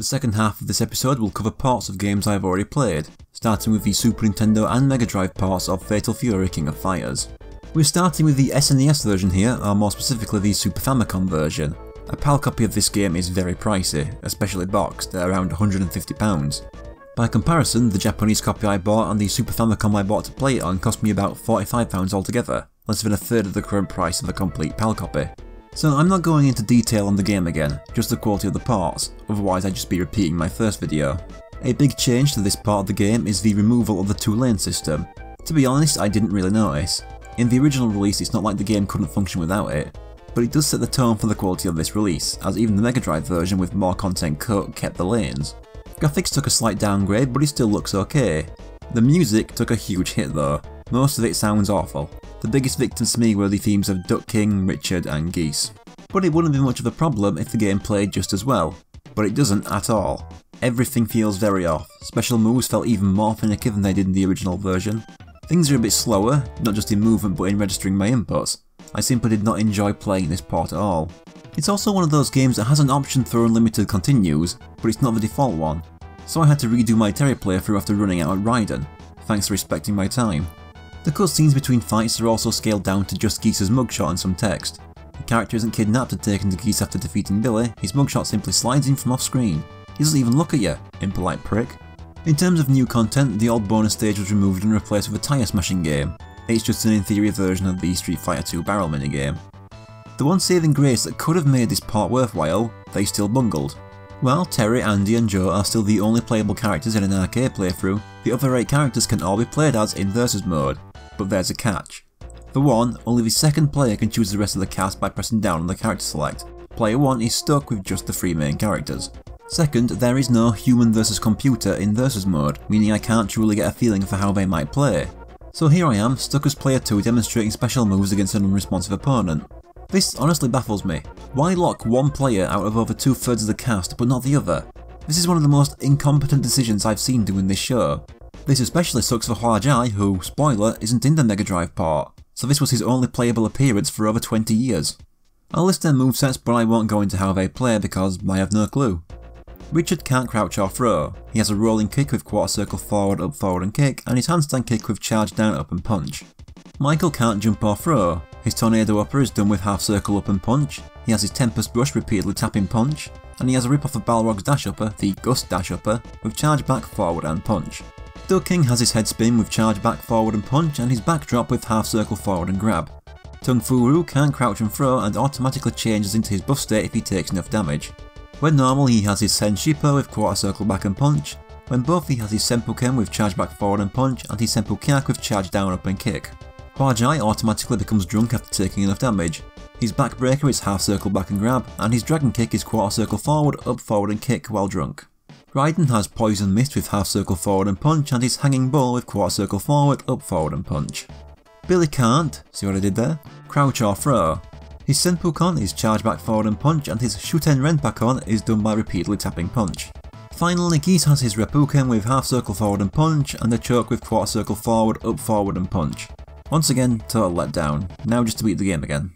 The second half of this episode will cover parts of games I have already played, starting with the Super Nintendo and Mega Drive parts of Fatal Fury King of Fighters. We're starting with the SNES version here, or more specifically the Super Famicom version. A PAL copy of this game is very pricey, especially boxed, at around £150. By comparison, the Japanese copy I bought and the Super Famicom I bought to play it on cost me about £45 altogether, less than a third of the current price of a complete PAL copy. So I'm not going into detail on the game again, just the quality of the parts, otherwise I'd just be repeating my first video. A big change to this part of the game is the removal of the two lane system. To be honest, I didn't really notice. In the original release it's not like the game couldn't function without it, but it does set the tone for the quality of this release, as even the Mega Drive version with more content cut kept the lanes. Graphics took a slight downgrade, but it still looks okay. The music took a huge hit though, most of it sounds awful. The biggest victims to me were the themes of Duck King, Richard and Geese. But it wouldn't be much of a problem if the game played just as well, but it doesn't at all. Everything feels very off, special moves felt even more finicky than they did in the original version. Things are a bit slower, not just in movement but in registering my inputs. I simply did not enjoy playing this part at all. It's also one of those games that has an option for unlimited continues, but it's not the default one, so I had to redo my Terry playthrough after running out at Raiden, thanks for respecting my time. The cutscenes between fights are also scaled down to just Geese's mugshot and some text. The character isn't kidnapped and taken to Geese after defeating Billy, his mugshot simply slides in from off screen. He doesn't even look at you, impolite prick. In terms of new content, the old bonus stage was removed and replaced with a tyre smashing game. It's just an inferior version of the Street Fighter 2 barrel minigame. The one saving grace that could have made this part worthwhile, they still bungled. While Terry, Andy and Joe are still the only playable characters in an arcade playthrough, the other 8 characters can all be played as in Versus mode, but there's a catch. For one, only the second player can choose the rest of the cast by pressing down on the character select. Player 1 is stuck with just the three main characters. Second, there is no human versus computer in versus mode, meaning I can't truly get a feeling for how they might play. So here I am, stuck as player 2 demonstrating special moves against an unresponsive opponent. This honestly baffles me. Why lock one player out of over two thirds of the cast but not the other? This is one of the most incompetent decisions I've seen doing this show. This especially sucks for Hwa Jai who, spoiler, isn't in the Mega Drive part, so this was his only playable appearance for over 20 years. I'll list their movesets but I won't go into how they play because I have no clue. Richard can't crouch or throw, he has a rolling kick with quarter circle forward, up, forward and kick, and his handstand kick with charge down, up and punch. Michael can't jump or throw, his tornado upper is done with half circle up and punch, he has his Tempest brush repeatedly tapping punch, and he has a rip off of Balrog's dash upper, the Gust dash upper, with charge back, forward and punch. Duck King has his head spin with charge back, forward and punch, and his backdrop with half circle forward and grab. Tung Fu Rue can crouch and throw and automatically changes into his buff state if he takes enough damage. When normal he has his Sen Shippo with quarter circle back and punch, when buff he has his Senpu Ken with charge back forward and punch and his Senpu Kyak with charge down up and kick. Hwa Jai automatically becomes drunk after taking enough damage. His backbreaker is half circle back and grab, and his dragon kick is quarter circle forward, up forward and kick while drunk. Raiden has Poison Mist with half circle forward and punch and his Hanging Bull with quarter circle forward, up forward and punch. Billy can't, see what I did there? Crouch or throw. His Senpukon is charge back forward and punch and his Shuten Renpakon is done by repeatedly tapping punch. Finally, Geese has his Reppuken with half circle forward and punch and the choke with quarter circle forward, up forward and punch. Once again, total letdown. Now just to beat the game again.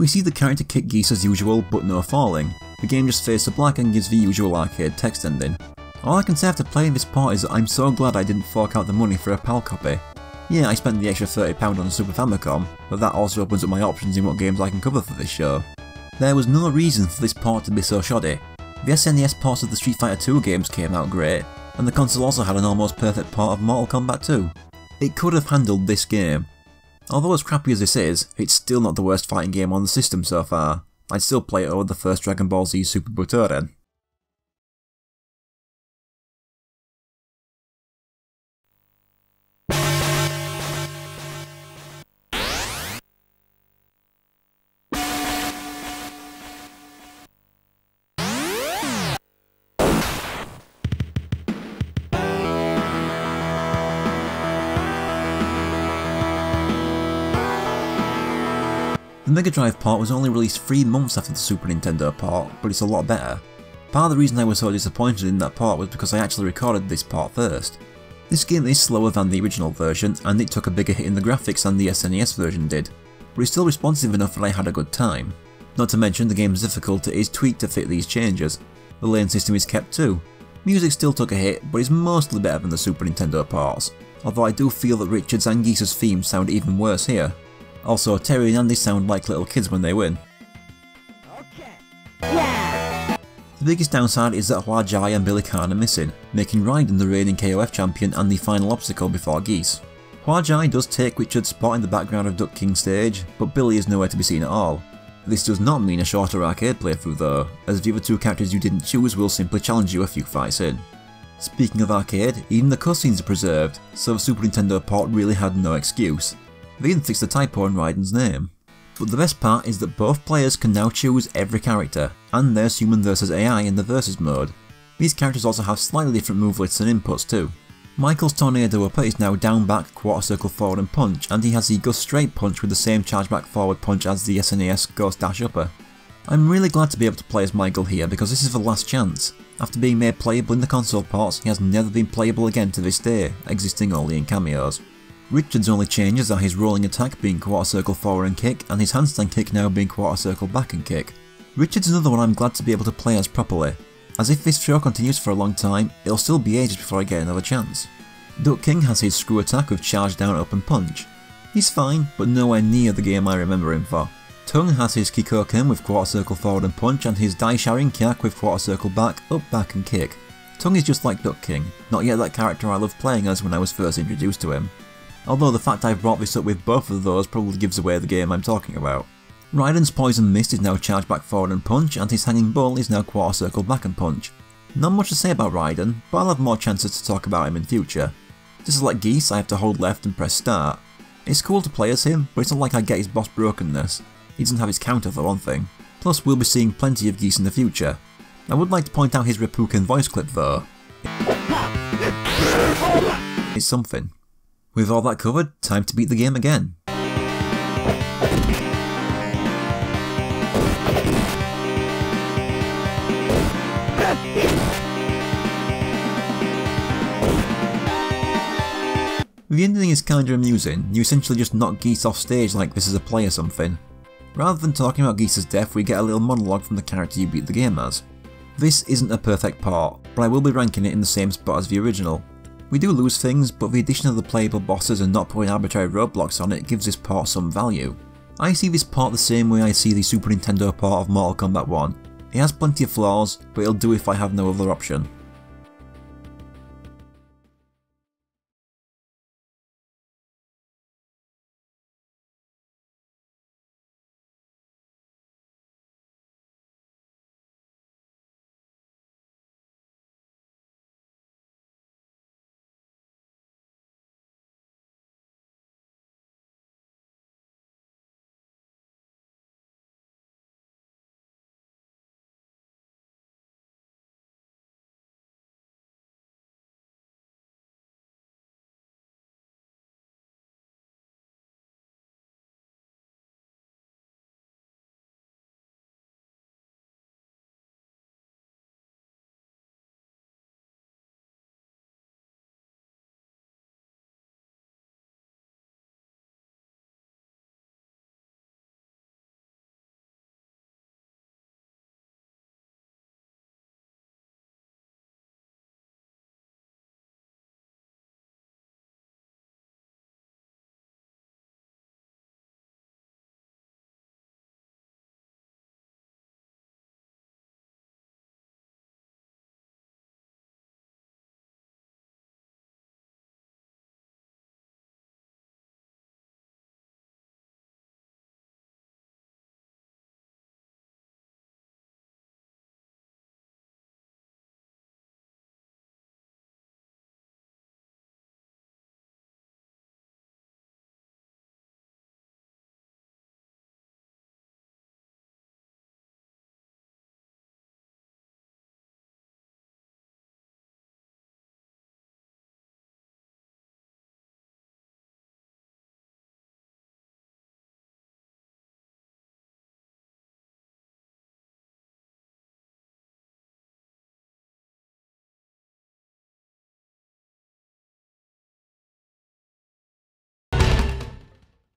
We see the character kick geese as usual, but no falling. The game just fades to black and gives the usual arcade text ending. All I can say after playing this part is that I'm so glad I didn't fork out the money for a PAL copy. Yeah, I spent the extra £30 on Super Famicom, but that also opens up my options in what games I can cover for this show. There was no reason for this part to be so shoddy. The SNES ports of the Street Fighter 2 games came out great, and the console also had an almost perfect part of Mortal Kombat 2. It could have handled this game, Although as crappy as this is, it's still not the worst fighting game on the system so far. I'd still play it over the first Dragon Ball Z Super Butoden. The Mega Drive part was only released 3 months after the Super Nintendo part, but it's a lot better. Part of the reason I was so disappointed in that part was because I actually recorded this part first. This game is slower than the original version, and it took a bigger hit in the graphics than the SNES version did, but it's still responsive enough that I had a good time. Not to mention the game's difficulty is tweaked to fit these changes. The lane system is kept too. Music still took a hit, but is mostly better than the Super Nintendo parts, although I do feel that Richard's and Geese's themes sound even worse here. Also, Terry and Andy sound like little kids when they win. Okay. Yeah. The biggest downside is that Hwa Jai and Billy Khan are missing, making Raiden the reigning KOF champion and the final obstacle before Geese. Hwa Jai does take Richard's spot in the background of Duck King stage, but Billy is nowhere to be seen at all. This does not mean a shorter arcade playthrough though, as the other two characters you didn't choose will simply challenge you a few fights in. Speaking of arcade, even the cutscenes are preserved, so the Super Nintendo port really had no excuse. They even fixed the typo in Raiden's name. But the best part is that both players can now choose every character, and there's human versus AI in the versus mode. These characters also have slightly different movelets and inputs too. Michael's Tornado Upper is now down back, quarter circle forward and punch, and he has the Gus straight punch with the same charge back forward punch as the SNES Ghost Dash Upper. I'm really glad to be able to play as Michael here because this is the last chance. After being made playable in the console ports, he has never been playable again to this day, existing only in cameos. Richard's only changes are his rolling attack being quarter circle forward and kick, and his handstand kick now being quarter circle back and kick. Richard's another one I'm glad to be able to play as properly, as if this show continues for a long time, it'll still be ages before I get another chance. Duck King has his screw attack with charge down up and punch. He's fine, but nowhere near the game I remember him for. Tung has his Kikoken with quarter circle forward and punch and his Daisharin Kyak with quarter circle back, up, back and kick. Tung is just like Duck King, not yet that character I loved playing as when I was first introduced to him. Although the fact I've brought this up with both of those probably gives away the game I'm talking about. Raiden's Poison Mist is now charged back forward and punch, and his Hanging Bull is now quarter circle back and punch. Not much to say about Raiden, but I'll have more chances to talk about him in future. Just like Geese, I have to hold left and press start. It's cool to play as him, but it's not like I get his boss brokenness. He doesn't have his counter for one thing. Plus we'll be seeing plenty of Geese in the future. I would like to point out his Reppuken voice clip though. It's something. With all that covered, time to beat the game again. The ending is kinda amusing, you essentially just knock Geese off stage like this is a play or something. Rather than talking about Geese's death, we get a little monologue from the character you beat the game as. This isn't a perfect part, but I will be ranking it in the same spot as the original. We do lose things, but the addition of the playable bosses and not putting arbitrary roadblocks on it gives this part some value. I see this part the same way I see the Super Nintendo part of Mortal Kombat 1. It has plenty of flaws, but it'll do if I have no other option.